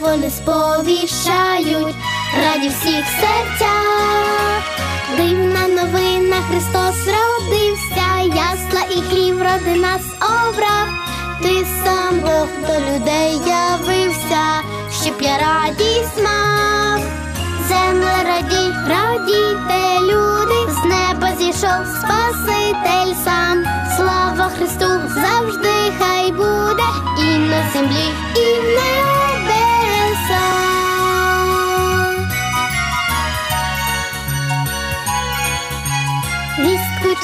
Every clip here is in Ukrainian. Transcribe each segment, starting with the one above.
вони сповіщають, раді всіх серцях. Дивна новина Христос родився, ясла і хлів роди нас обрав. Ти сам Бог до людей явився, щоб я радість мав. Земля раді, радійте, люди, з неба зійшов Спаситель сам. Слава Христу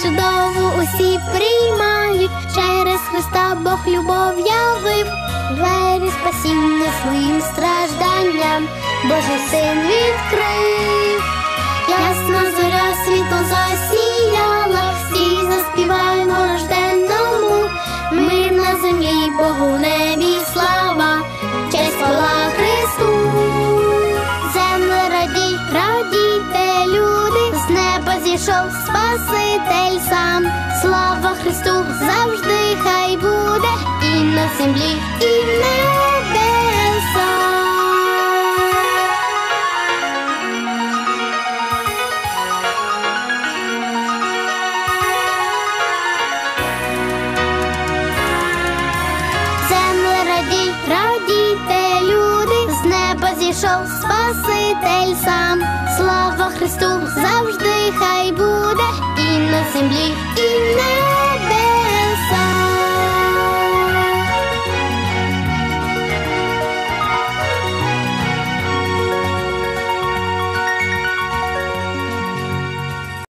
Чудову усі приймають, через Христа Бог любов явив, двері спасіння своїм стражданням, Божий син відкрив, ясна зійшов Спаситель сам. Слава Христу завжди хай буде і на землі, і зійшов Спаситель сам. Слава Христу завжди хай буде